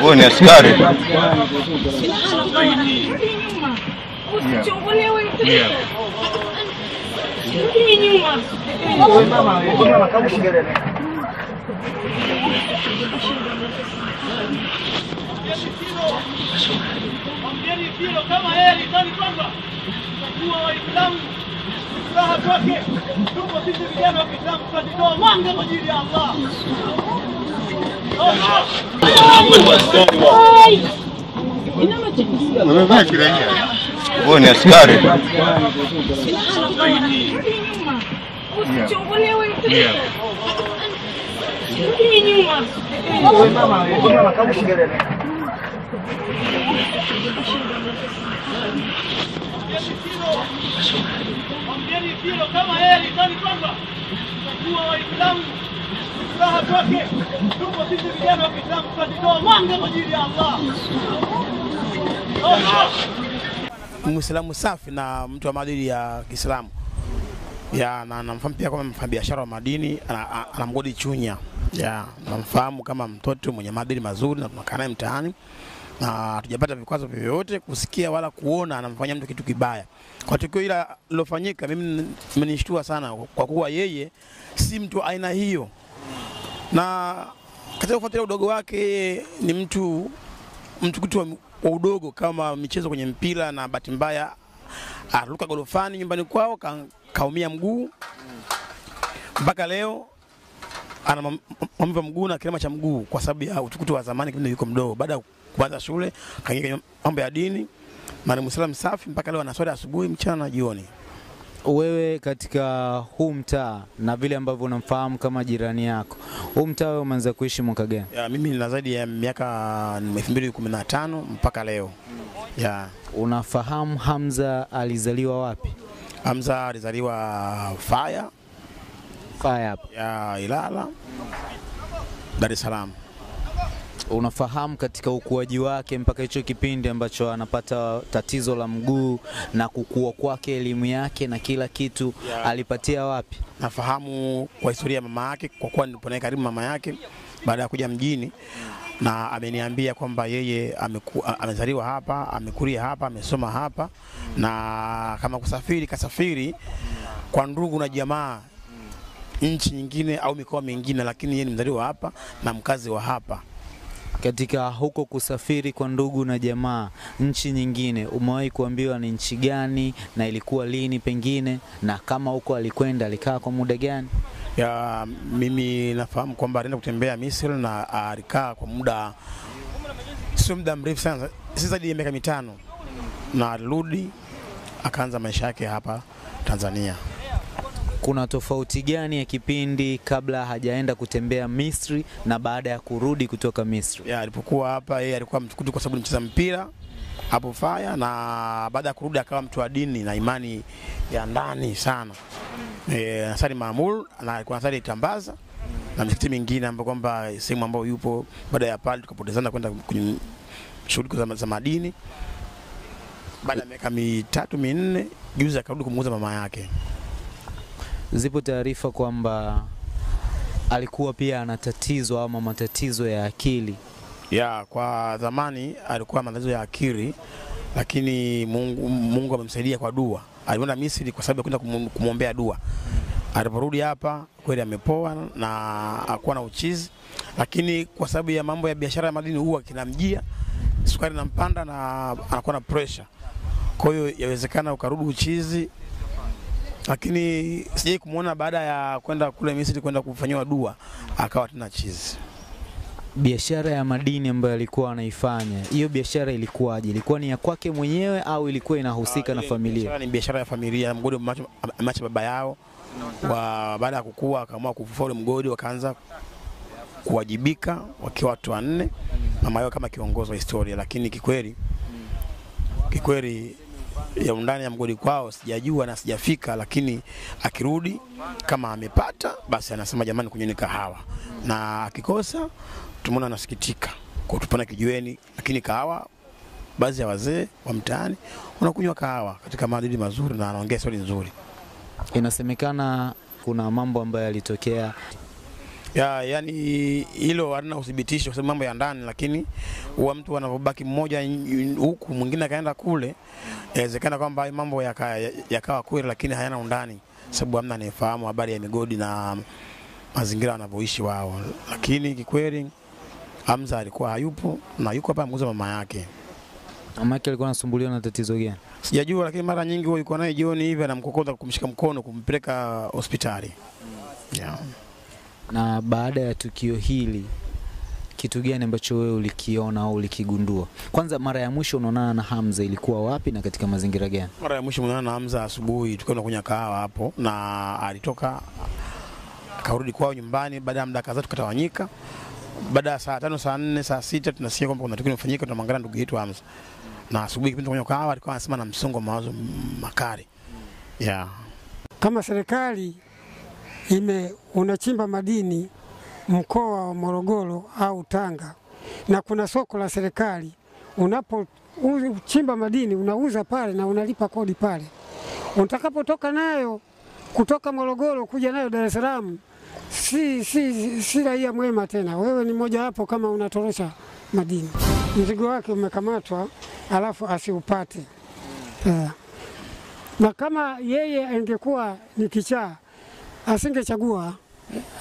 Huyo ni askari. Kama yeye alitani kwamba kuwa Waislamu furaha kwake. Tuko sisi vijana wa Kiislamu tunajitoa mwanga kwa ajili ya Allah. Umevaa kiraia. Huyo ni askari. Mwambieni hilo kama yeye alidhani kwamba kuwa Waislamu furaha kwake. Tuko sisi vijana wa Kiislamu tunajitoa mwanga kwa ajili ya Allah. Muislamu safi na mtu wa maadili ya Kiislamu ya na namfahamu pia kama mfanyabiashara wa madini, ana mgodi Chunya ya namfahamu kama mtoto mwenye maadili mazuri na tunakaa naye mtaani na hatujapata vikwazo vyovyote kusikia wala kuona anamfanyia mtu kitu kibaya. Kwa tukio ila lilofanyika, mimi nimenishtua sana, kwa kuwa yeye si mtu aina hiyo, na katika kufuatilia udogo wake, yeye ni mtu mtu kitu wa, wa udogo kama michezo kwenye mpira, na bahati mbaya aruka gorofani nyumbani kwao ka, kaumia mguu mpaka leo ana maumivu ya mguu na kilema cha mguu kwa sababu ya utukutu wa zamani kipindi yuko mdogo. Baada ya kuanza shule kaingia kwenye mambo ya dini, na Muislamu safi mpaka leo anaswali asubuhi, mchana na jioni. Wewe katika huu mtaa na vile ambavyo unamfahamu kama jirani yako, huu mtaa wewe umeanza kuishi mwaka gani? Ya, mimi nina zaidi ya miaka 2015 mpaka leo. Ya, Unafahamu Hamza alizaliwa wapi? Hamza alizaliwa Faya Faya hapa. ya Ilala, Dar es Salaam. Unafahamu katika ukuaji wake mpaka hicho kipindi ambacho anapata tatizo la mguu na kukua kwake, elimu yake na kila kitu Yeah. alipatia wapi? nafahamu kwa historia ya mama yake kwa kuwa nipo naye karibu mama yake baada ya kuja mjini na ameniambia kwamba yeye ameku, amezaliwa hapa, amekulia hapa, amesoma hapa na kama kusafiri kasafiri kwa ndugu na jamaa nchi nyingine au mikoa mingine, lakini yeye ni mzaliwa hapa na mkazi wa hapa. Katika huko kusafiri kwa ndugu na jamaa nchi nyingine, umewahi kuambiwa ni nchi gani na ilikuwa lini pengine, na kama huko alikwenda alikaa kwa muda gani? ya mimi nafahamu kwamba alienda kutembea Misri na alikaa kwa muda sio muda mrefu sana, si zaidi ya miaka mitano, na alirudi akaanza maisha yake hapa Tanzania. Kuna tofauti gani ya kipindi kabla hajaenda kutembea Misri na baada ya kurudi kutoka Misri? Ya, alipokuwa hapa yeye alikuwa mtukutu kwa sababu ni mcheza mpira hapo Faya, na baada ya kurudi akawa mtu wa dini na imani ya ndani sana. E, nasali Maamul na alikuwa nasali Tambaza na misikiti mingine ambayo kwamba sehemu ambayo yupo. Baada ya pale tukapotezana kwenda kwenye shughuli za, za madini. Baada ya miaka mitatu minne, juzi akarudi kumuuza mama yake. Zipo taarifa kwamba alikuwa pia ana tatizo ama matatizo ya akili. ya kwa zamani alikuwa matatizo ya akili, lakini Mungu, Mungu amemsaidia kwa dua. Alienda Misri kwa sababu ya kwenda kumwombea dua. Aliporudi hapa kweli amepoa na akuwa na uchizi, lakini kwa sababu ya mambo ya biashara ya madini huwa kinamjia sukari nampanda na anakuwa na pressure. Kwa hiyo yawezekana ukarudi uchizi, lakini sijai kumwona baada ya kwenda kule Misri kwenda kufanyiwa dua akawa tena chizi. Biashara ya madini ambayo alikuwa anaifanya, hiyo biashara ilikuwaje? Ilikuwa ni ya kwake mwenyewe au ilikuwa inahusika uh, na familia? biashara Ni biashara ya familia, mgodi ameacha baba yao wa, baada ya kukua akaamua kufufua ule mgodi, wakaanza kuwajibika wakiwa watu wanne, mama yao kama kiongozi wa historia, lakini kikweli kikweli ya undani ya mgodi kwao sijajua na sijafika, lakini akirudi kama amepata basi anasema jamani, kunyweni kahawa, na akikosa tumeona anasikitika kwa tupana kijiweni, lakini kahawa baadhi ya wazee wa mtaani wanakunywa kahawa katika maadili mazuri na anaongea swali nzuri. Inasemekana kuna mambo ambayo yalitokea ya yani hilo halina uthibitisho kwa sababu mambo ya ndani, lakini huwa mtu anapobaki mmoja huku mwingine akaenda kule, inawezekana kwamba mambo yakawa yaka- ya kweli, lakini hayana undani, sababu hamna anayefahamu habari ya migodi na mazingira wanavyoishi wao. Lakini kikweli Hamza alikuwa hayupo na yuko hapa amuuza mama yake, Mama yake alikuwa anasumbuliwa na tatizo gani? sijajua, lakini mara nyingi huwa yuko naye jioni hivi anamkokota, kumshika mkono, kumpeleka hospitali yeah. Na baada ya tukio hili kitu gani ambacho wewe ulikiona au ulikigundua? Kwanza, mara ya mwisho unaonana na Hamza ilikuwa wapi na katika mazingira gani? Mara ya mwisho unaonana na Hamza asubuhi, tukiwa tunakunywa kahawa hapo, na alitoka akarudi kwao nyumbani. Baada ya muda kadhaa tukatawanyika. Baada ya saa tano, saa nne, saa sita tunasikia kwamba kuna tukio linafanyika, tunamwangalia ndugu yetu Hamza, na asubuhi kipindi tunakunywa kahawa alikuwa anasema na msongo wa mawazo makali yeah. kama serikali ime unachimba madini mkoa wa Morogoro au Tanga na kuna soko la serikali, unapochimba madini unauza pale na unalipa kodi pale. Utakapotoka nayo kutoka Morogoro kuja nayo Dar es Salaam, si, si, si raia mwema tena. Wewe ni moja wapo kama unatorosha madini, mzigo wake umekamatwa, alafu asiupate. Yeah na kama yeye angekuwa ni kichaa asingechagua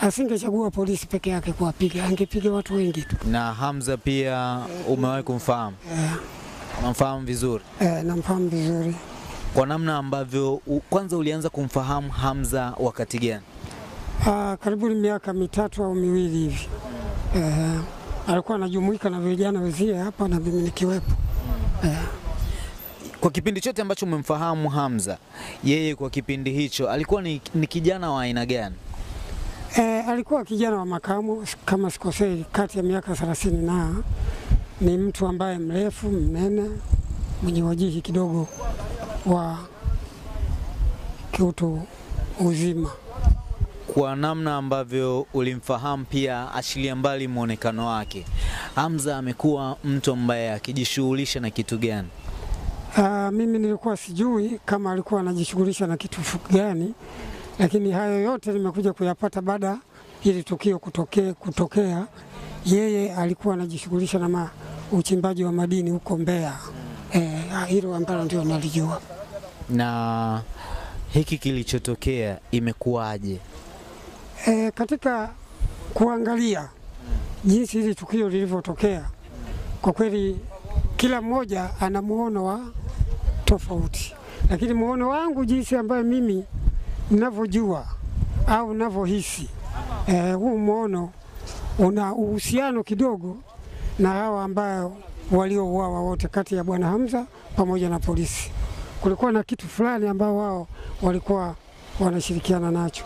asingechagua polisi peke yake kuwapiga, angepiga watu wengi tu. Na Hamza pia umewahi kumfahamu? Yeah. Namfahamu vizuri? Eh, namfahamu vizuri. Kwa namna ambavyo kwanza ulianza kumfahamu Hamza wakati gani? Ah, karibuni miaka mitatu au miwili hivi. Eh, alikuwa anajumuika na vijana wenzie hapa na mimi nikiwepo. Eh, Kwa kipindi chote ambacho umemfahamu Hamza, yeye kwa kipindi hicho alikuwa ni, ni kijana wa aina gani? E, alikuwa kijana wa makamu kama sikosei, kati ya miaka thelathini na ni mtu ambaye mrefu mnene, mwenye wajihi kidogo wa kiutu uzima. Kwa namna ambavyo ulimfahamu pia, achilia mbali mwonekano wake, Hamza amekuwa mtu ambaye akijishughulisha na kitu gani? Ah, mimi nilikuwa sijui kama alikuwa anajishughulisha na kitu gani, lakini hayo yote nimekuja kuyapata baada ili tukio kutoke, kutokea. Yeye alikuwa anajishughulisha na ma, uchimbaji wa madini huko Mbeya. Eh, hilo ambalo ndio nalijua. Na hiki kilichotokea imekuwaje? E, katika kuangalia jinsi hili tukio lilivyotokea, kwa kweli kila mmoja ana muono wa tofauti, lakini muono wangu jinsi ambayo mimi ninavyojua au ninavyohisi, eh, huu muono una uhusiano kidogo na hawa ambayo waliouawa wote kati ya bwana Hamza pamoja na polisi. Kulikuwa na kitu fulani ambao wao walikuwa wanashirikiana nacho.